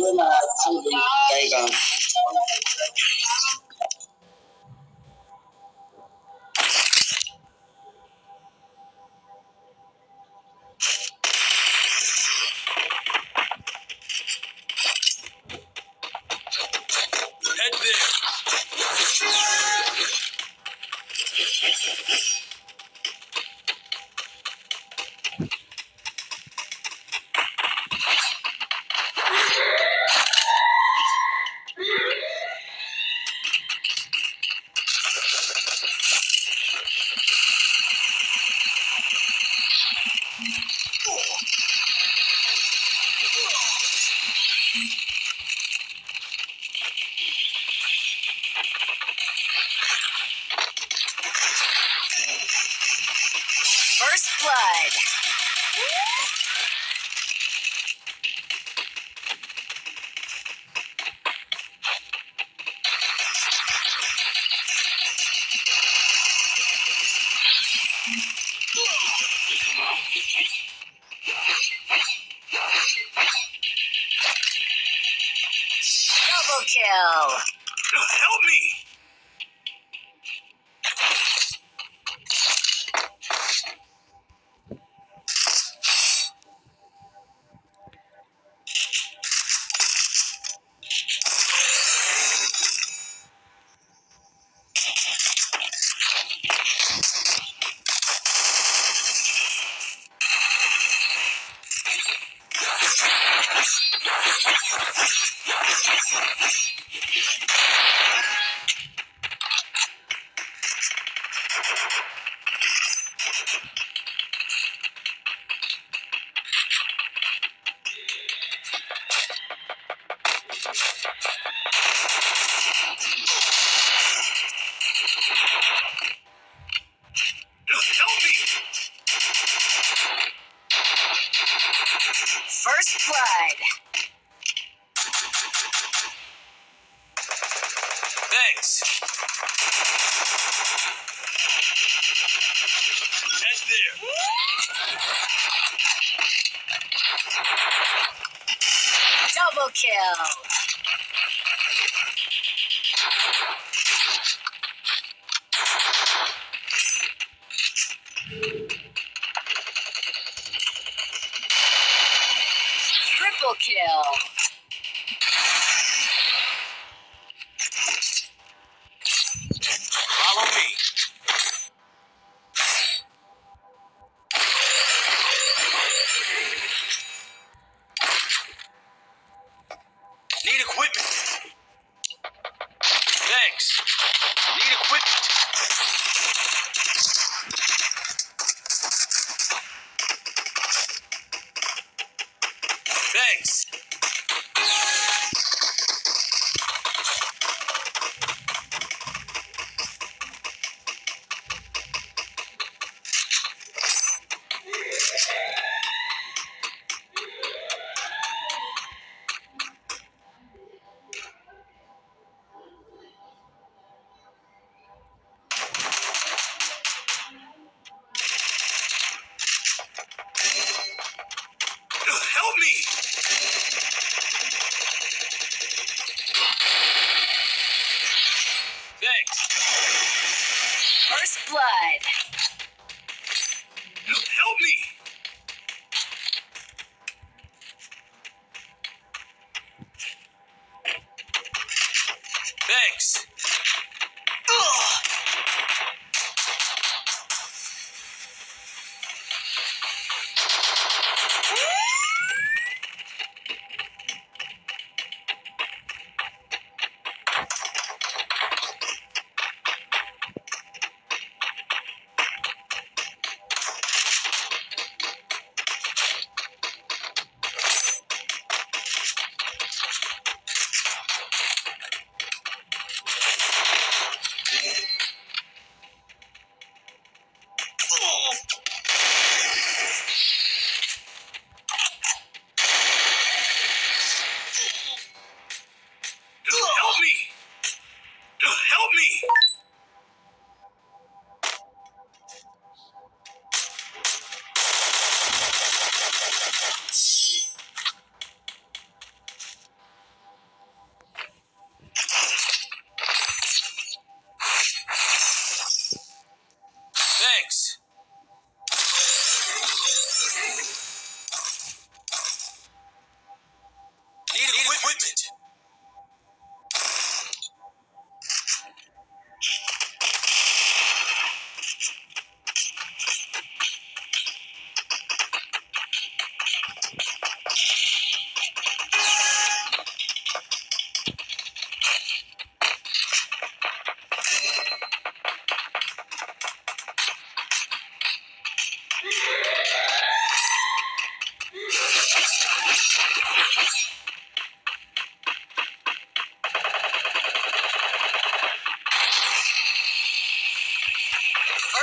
你们那是不？Blood. Double kill. Help me! Kill. Triple kill.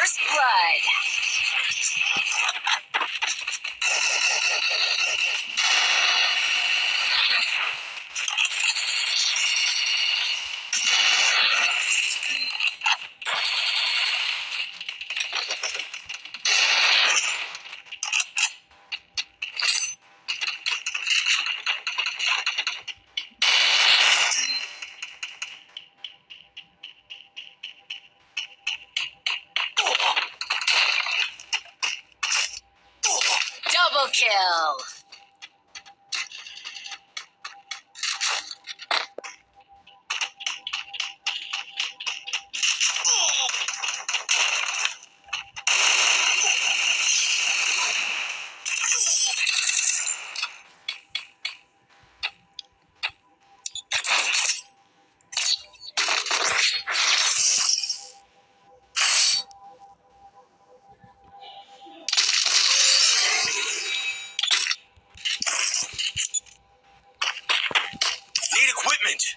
First Blood. Kill. Equipment.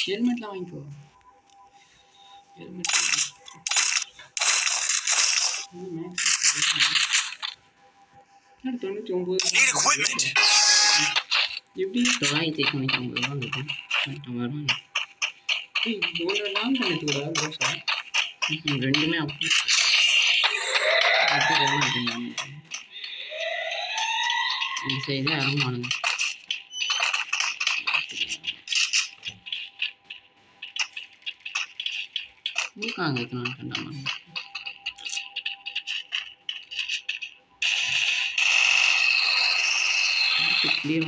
ஹெல்மெட்லாம் வாங்கிக்கோ helmet தொண்ணூற்றி ஒம்பது Need equipment. எப்படி தொள்ளாயிரத்தி தொண்ணூற்றி ஒம்பது ரூபா இருக்கும் வரும் ஏய், தோலை எல்லாம் பண்ணிட்டு கூட தோசை. ரெண்டுமே அப்படி. இந்த சைடு அருமானுங்க மூக்காங்க வைக்கணும்னு சொன்னாங்க கிளியர்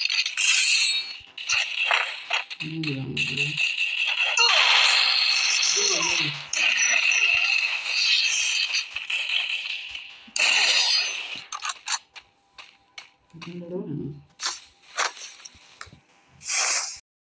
Ne?